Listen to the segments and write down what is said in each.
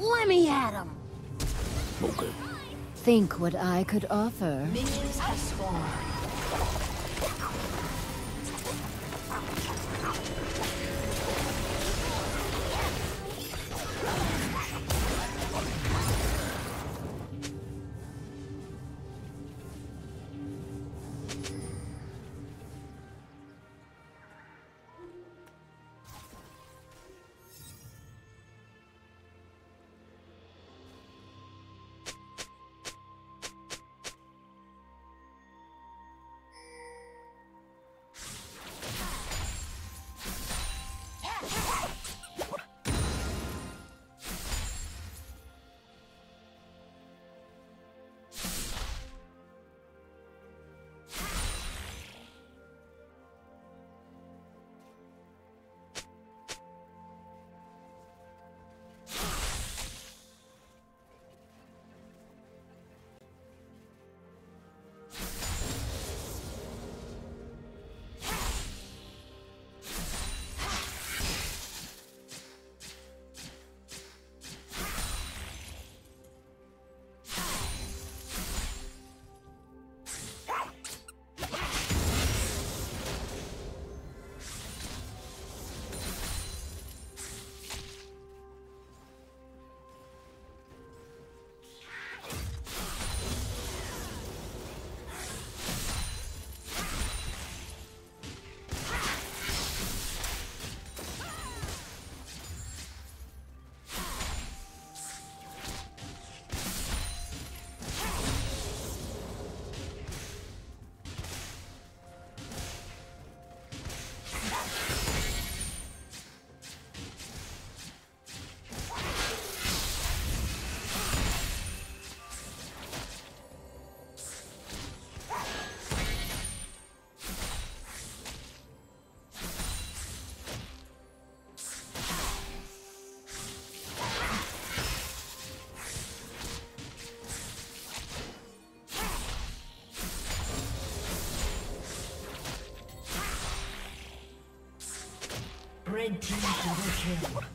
Let me at him! Okay. Think what I could offer. Minions have spawned. Double kill.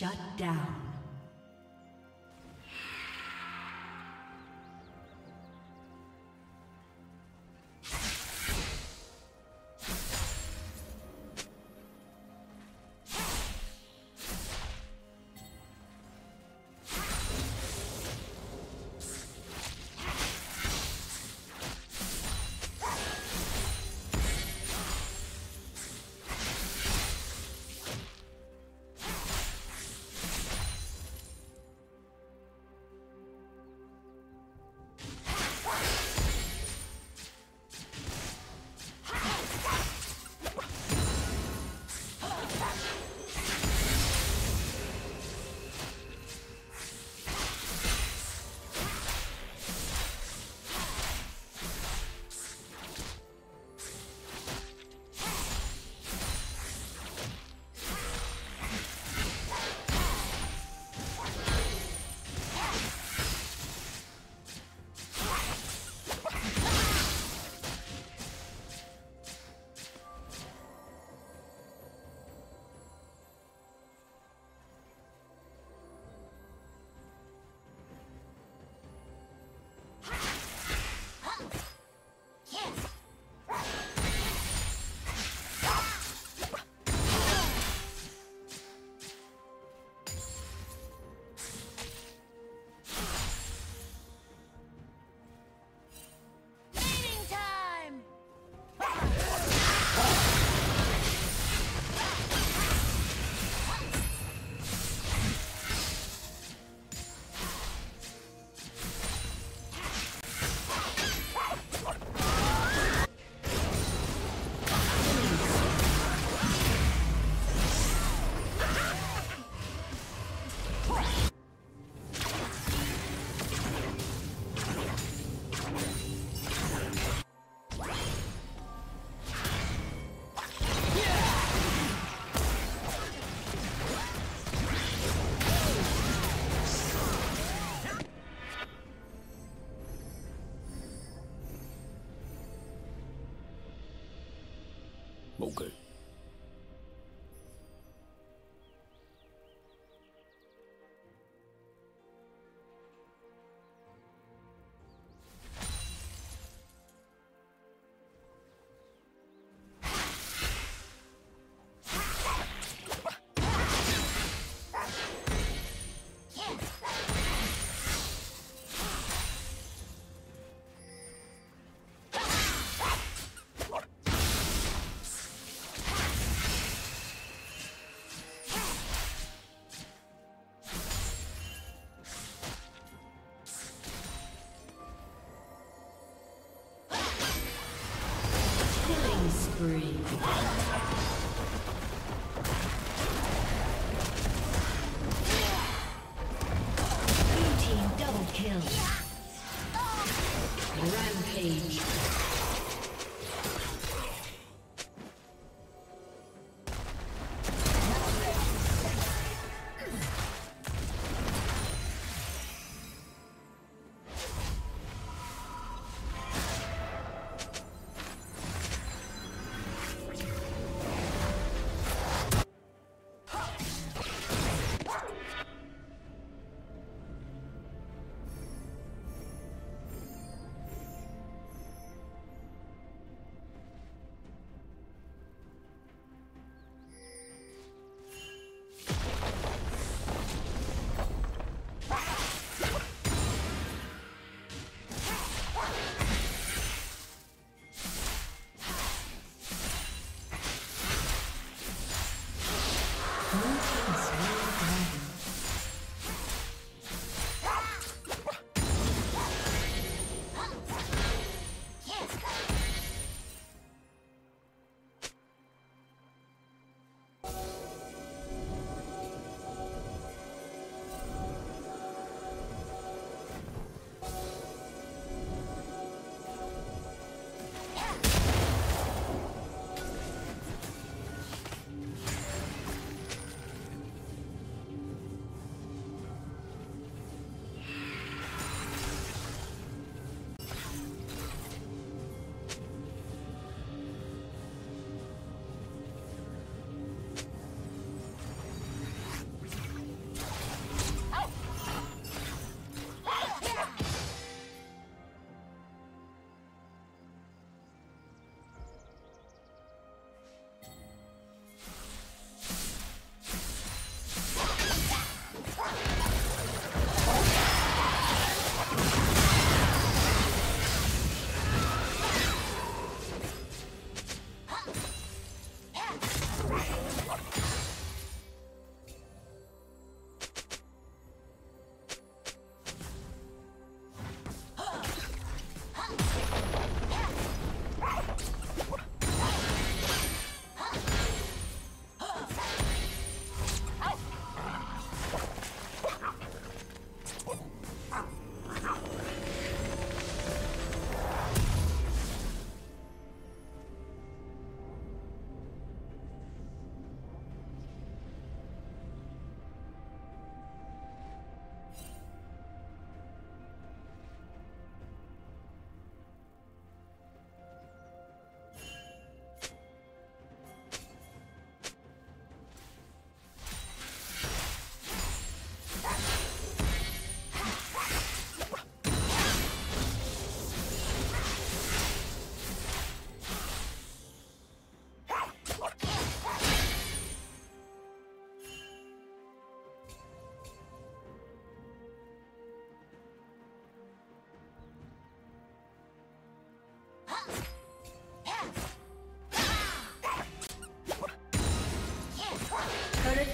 Shut down.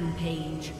Rampage.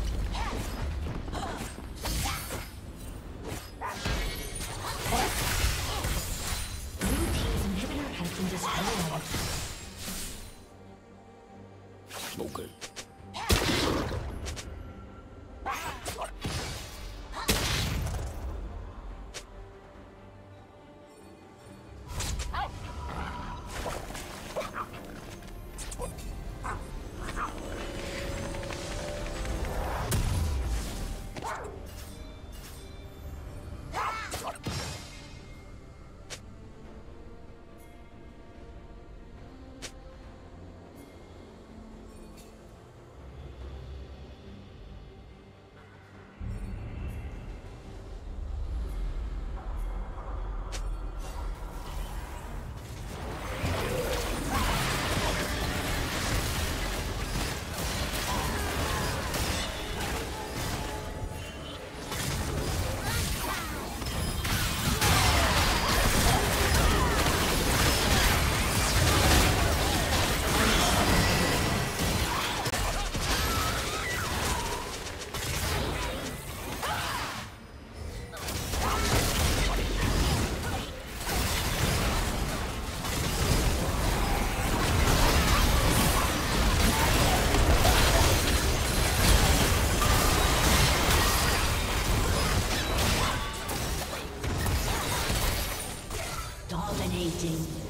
Dominating.